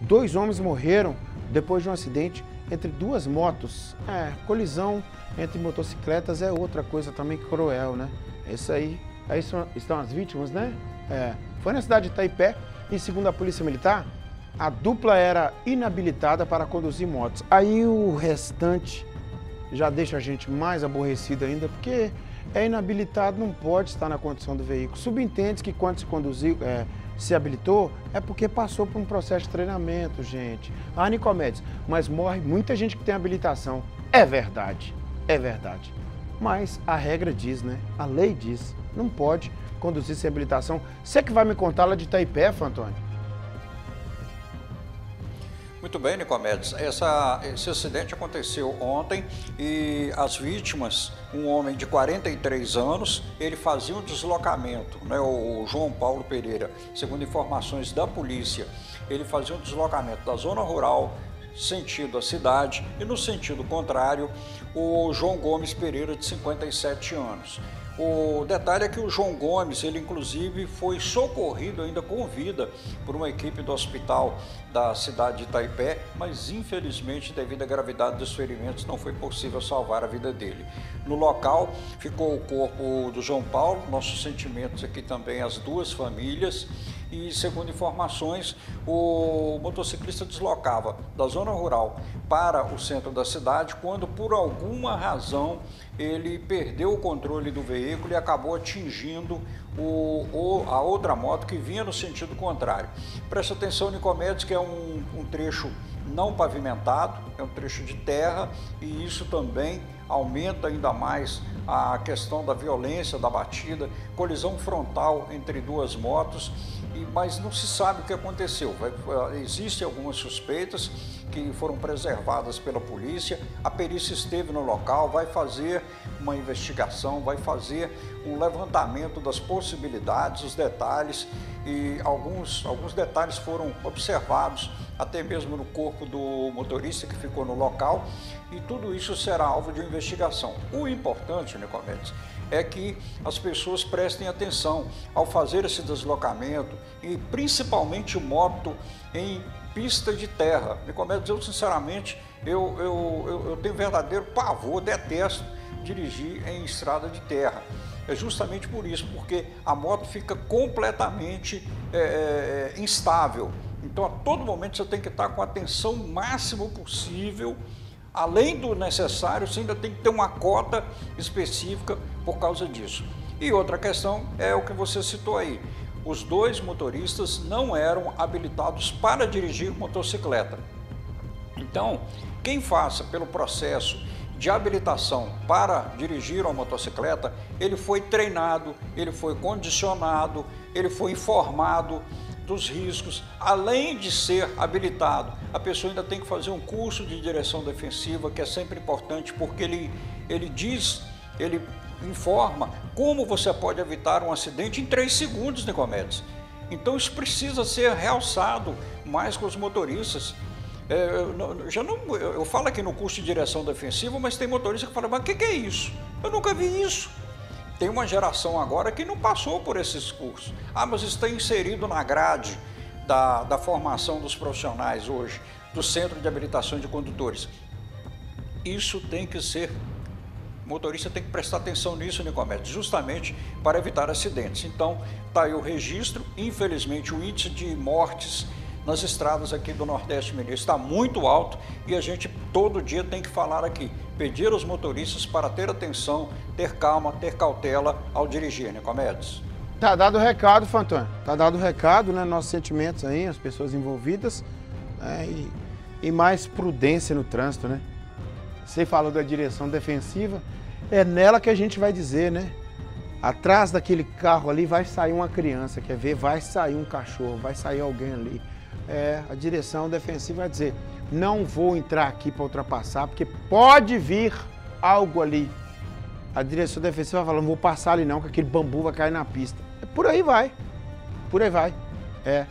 Dois homens morreram depois de um acidente entre duas motos. É, colisão entre motocicletas é outra coisa também cruel, né? Isso aí, aí estão as vítimas, né? É, foi na cidade de Taipé e segundo a polícia militar, a dupla era inabilitada para conduzir motos. Aí o restante já deixa a gente mais aborrecido ainda, porque é inabilitado, não pode estar na condição do veículo. Subentende que quando se conduziu, é, se habilitou, é porque passou por um processo de treinamento, gente. Ah, Nicomedes, mas morre muita gente que tem habilitação. É verdade, é verdade. Mas a regra diz, né? A lei diz, não pode conduzir sem habilitação. Você que vai me contar lá de Itaipé, Antônio? Muito bem, Nicomedes. Essa, esse acidente aconteceu ontem e as vítimas, um homem de 43 anos, ele fazia um deslocamento, né, o João Paulo Pereira, segundo informações da polícia, ele fazia um deslocamento da zona rural sentido a cidade e no sentido contrário, o João Gomes Pereira, de 57 anos. O detalhe é que o João Gomes, ele inclusive foi socorrido ainda com vida por uma equipe do hospital da cidade de Itaipé, mas infelizmente, devido à gravidade dos ferimentos, não foi possível salvar a vida dele. No local ficou o corpo do João Paulo, nossos sentimentos aqui também às duas famílias e, segundo informações, o motociclista deslocava da zona rural para o centro da cidade quando, por alguma razão, ele perdeu o controle do veículo e acabou atingindo o, o, a outra moto que vinha no sentido contrário. Preste atenção, Nicomedes, que é um, um trecho não pavimentado, é um trecho de terra e isso também aumenta ainda mais a questão da violência da batida, colisão frontal entre duas motos mas não se sabe o que aconteceu. Existem algumas suspeitas que foram preservadas pela polícia. A perícia esteve no local, vai fazer uma investigação, vai fazer um levantamento das possibilidades, os detalhes e alguns, alguns detalhes foram observados até mesmo no corpo do motorista que ficou no local e tudo isso será alvo de investigação. O importante, Nicomedes, é que as pessoas prestem atenção ao fazer esse deslocamento e principalmente moto em pista de terra. Nicomedes, eu sinceramente, eu, eu, eu, eu tenho verdadeiro pavor, detesto dirigir em estrada de terra. É justamente por isso, porque a moto fica completamente é, é, instável. Então, a todo momento você tem que estar com a atenção máximo possível além do necessário, você ainda tem que ter uma cota específica por causa disso. E outra questão é o que você citou aí. Os dois motoristas não eram habilitados para dirigir motocicleta. Então, quem faça pelo processo de habilitação para dirigir uma motocicleta, ele foi treinado, ele foi condicionado, ele foi informado dos riscos, além de ser habilitado, a pessoa ainda tem que fazer um curso de direção defensiva, que é sempre importante, porque ele, ele diz, ele informa como você pode evitar um acidente em três segundos, Nicomedes. Então isso precisa ser realçado mais com os motoristas. É, eu, já não, eu falo aqui no curso de direção defensiva, mas tem motorista que fala, mas o que, que é isso? Eu nunca vi isso tem uma geração agora que não passou por esses cursos. Ah, mas está inserido na grade da, da formação dos profissionais hoje, do Centro de Habilitação de Condutores. Isso tem que ser o motorista tem que prestar atenção nisso, Nicomedes, justamente para evitar acidentes. Então, está aí o registro. Infelizmente, o índice de mortes nas estradas aqui do Nordeste Mineiro está muito alto e a gente todo dia tem que falar aqui, pedir aos motoristas para ter atenção, ter calma, ter cautela ao dirigir, né, Comedes? Tá dado o recado, Fantônio. Tá dado o recado, né? Nossos sentimentos aí, as pessoas envolvidas né, e, e mais prudência no trânsito, né? Você falou da direção defensiva, é nela que a gente vai dizer, né? Atrás daquele carro ali vai sair uma criança, quer ver? Vai sair um cachorro, vai sair alguém ali é, a direção defensiva vai dizer: não vou entrar aqui para ultrapassar, porque pode vir algo ali. A direção defensiva vai falar: não vou passar ali não, que aquele bambu vai cair na pista. É, por aí vai. Por aí vai. É.